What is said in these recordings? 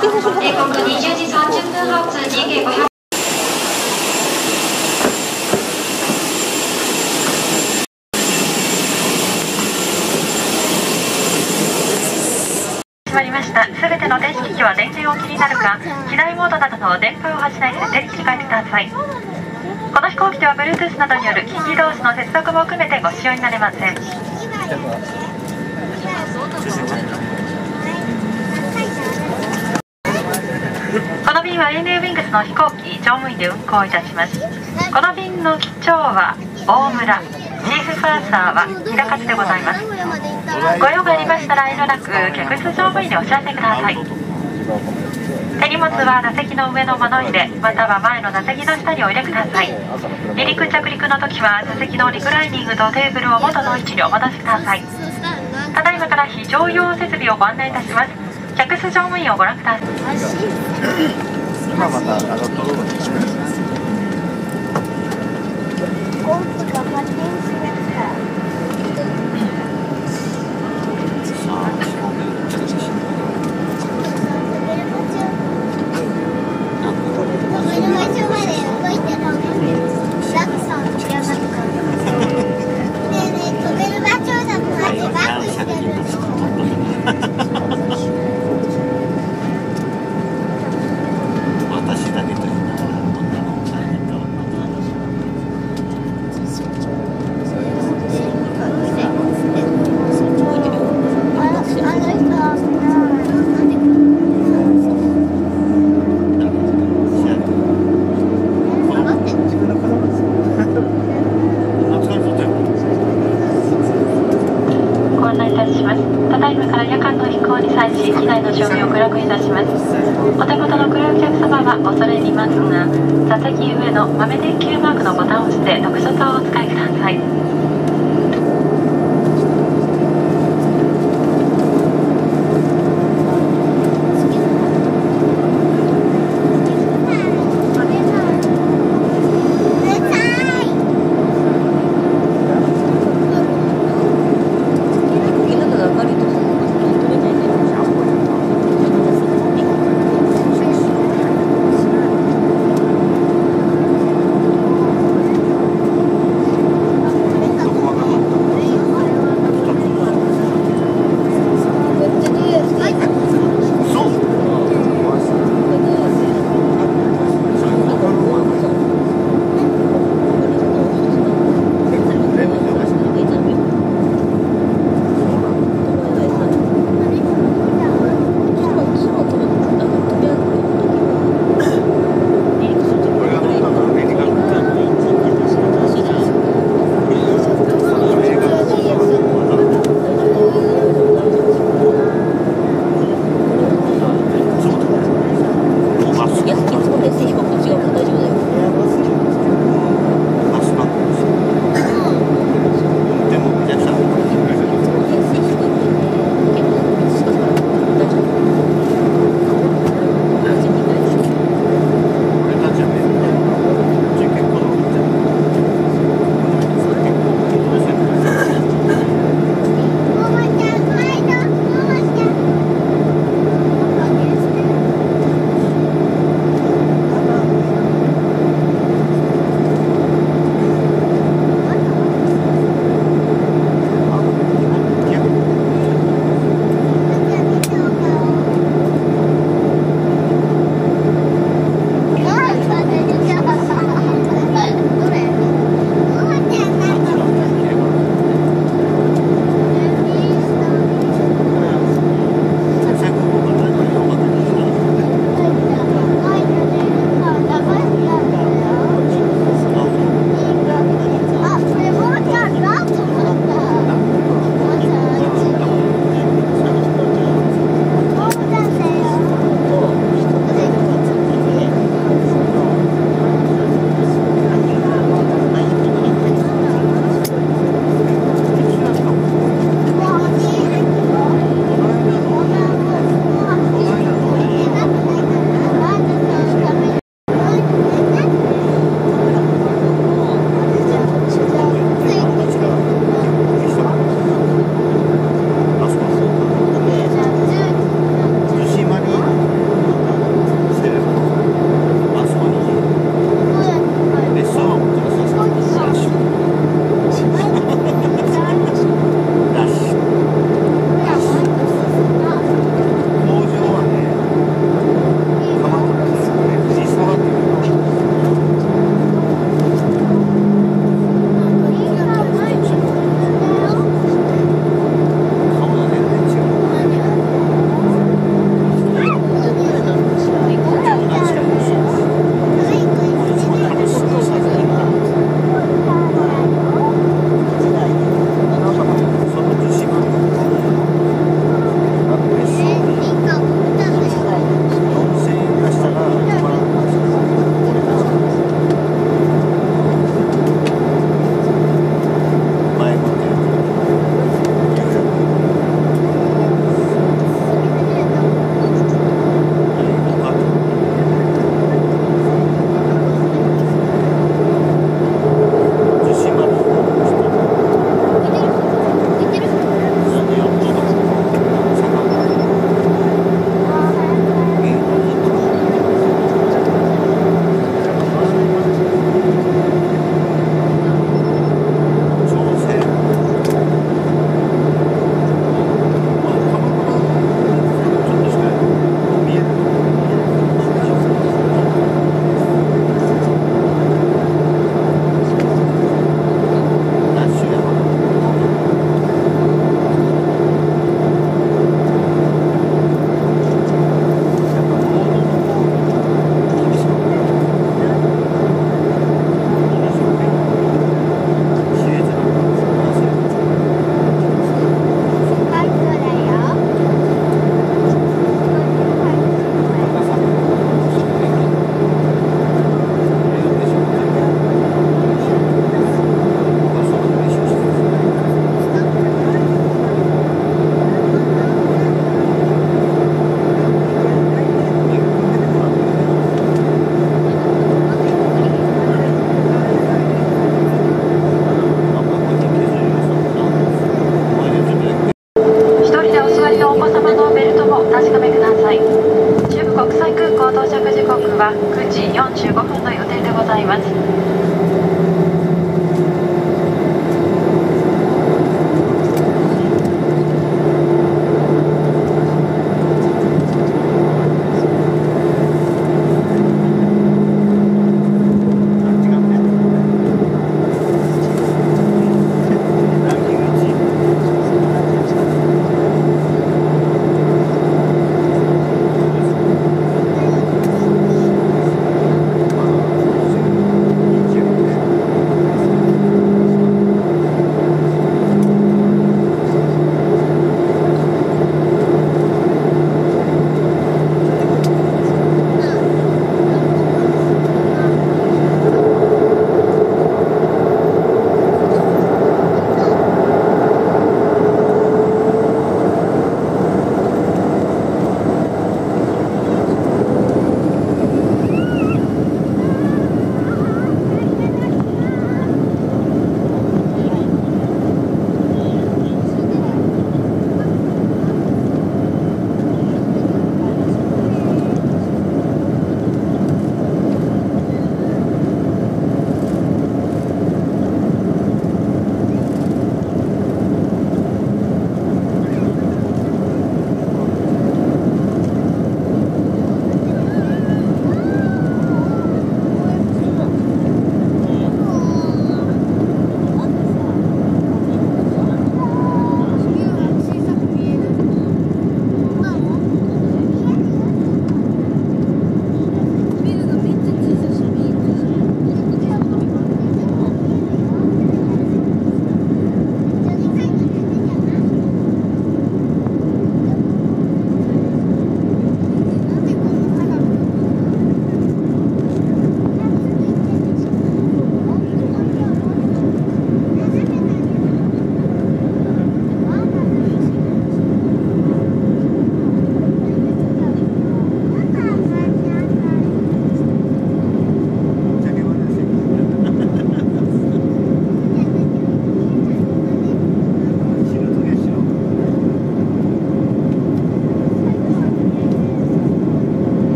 英国20時30分発人間500始まりました。すべての電子機器は電源を気になるか、機内モードなどの電波を発しない設定に切り替えてください。この飛行機では Bluetooth などによる機器同士の接続も含めてご使用になれません。の便は ANA ウィングスの飛行機乗務員で運航いたします。この便の機長は大村、チーフファーサーは平勝でございます。ご用がありましたら遠慮なく客室乗務員にお知らせください。手荷物は座席の上の物入れまたは前の座席の下にお入れください。離陸着陸の時は座席のリクライニングとテーブルを元の位置にお戻しください。ただいまから非常用設備をご案内いたします。客室乗務員をご覧ください。今また上がったところに私だけというのはこんなの大変だわご案内いたしますただいまから夜間の飛行に際し機内の照明を暗くいたします。お手元の黒いお客様は恐れ入りますが座席上の豆電球マークのボタンを押して読書灯をお使いください。ellos quien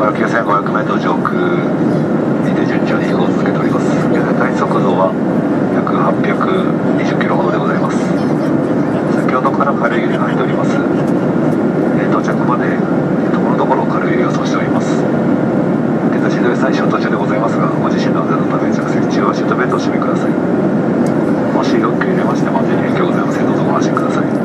から9500メートル上空にて順調に飛行を続けております。現在体速度は約820キロほどでございます。先ほどから軽い揺れが入っております、えー到着までところどころ軽い揺れを予想しております。現在指導最小途中でございますがご自身の安全のため着席中はシートベルトをお締めください。もしロック入れましても安全に影響ございません。どうぞご安心ください。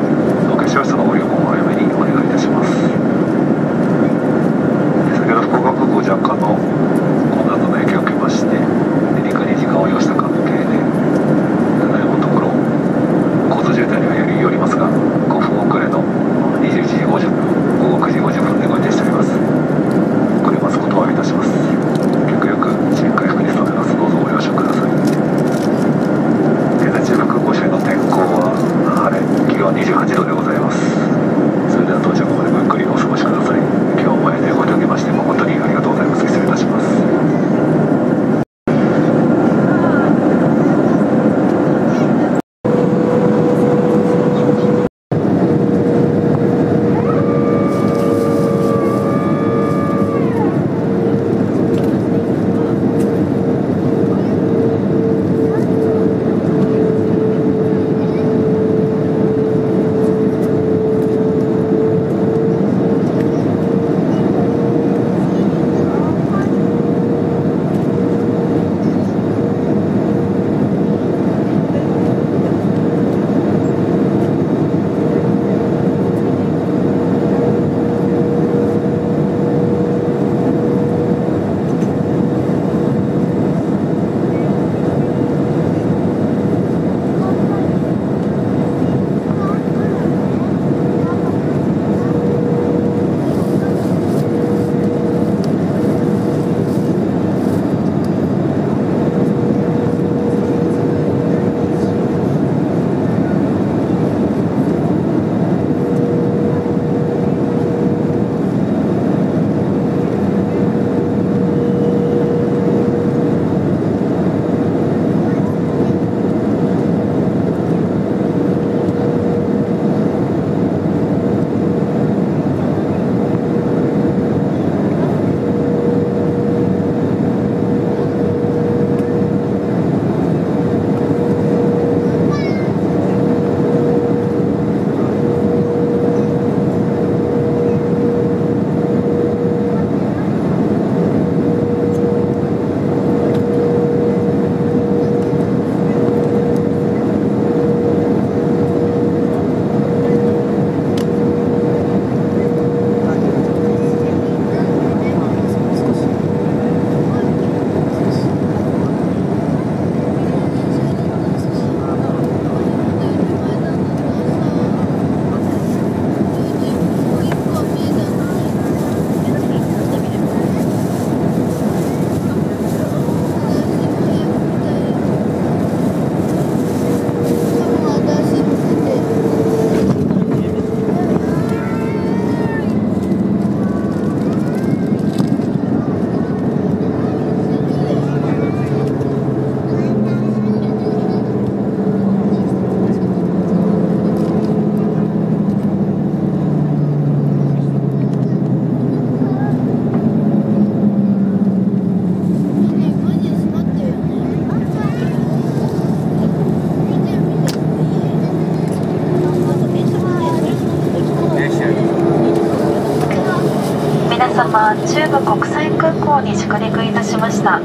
様中部国際空港に着陸いたしました。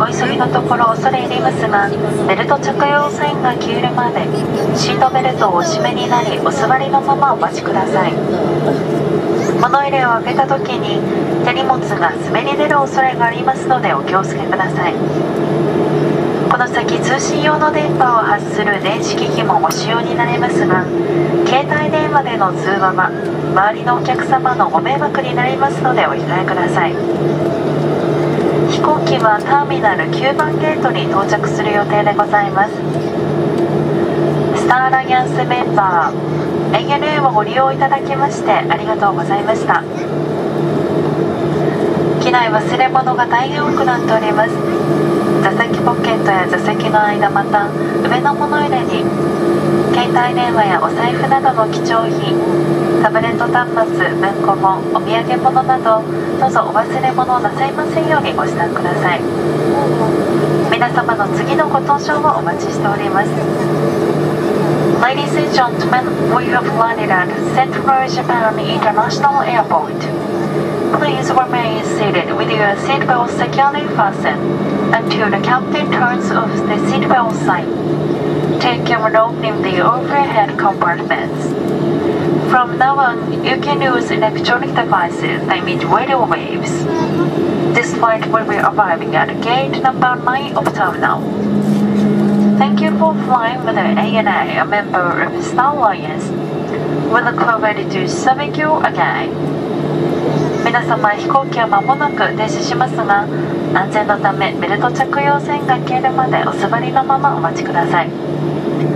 お急ぎのところ恐れ入りますがベルト着用サインが消えるまでシートベルトをお締めになりお座りのままお待ちください。物入れを開けた時に手荷物が滑り出る恐れがありますのでお気をつけください。の先通信用の電波を発する電子機器もご使用になれますが携帯電話での通話は周りのお客様のご迷惑になりますのでお控えください。飛行機はターミナル9番ゲートに到着する予定でございます。スターアライアンスメンバー ANA をご利用いただきましてありがとうございました。機内忘れ物が大変多くなっております。座席ポケットや座席の間また上の物入れに携帯電話やお財布などの貴重品タブレット端末文庫本お土産物などどうぞお忘れ物をなさいませんようにご支度ください皆様の次のご搭乗をお待ちしております Ladies and gentlemen, we have landed at Central Japan International Airport. Please remain seated with your seatbelt securely fastened until the captain turns off the seatbelt sign. Take care of opening the overhead compartments. From now on, you can use electronic devices that emit radio waves. This flight will be arriving at gate number 9 of terminal. Thank you for flying with the ANA, a member of Star Alliance. We look forward to serving you again. 皆様飛行機は間もなく停止しますが安全のためベルト着用線が消えるまでお座りのままお待ちください。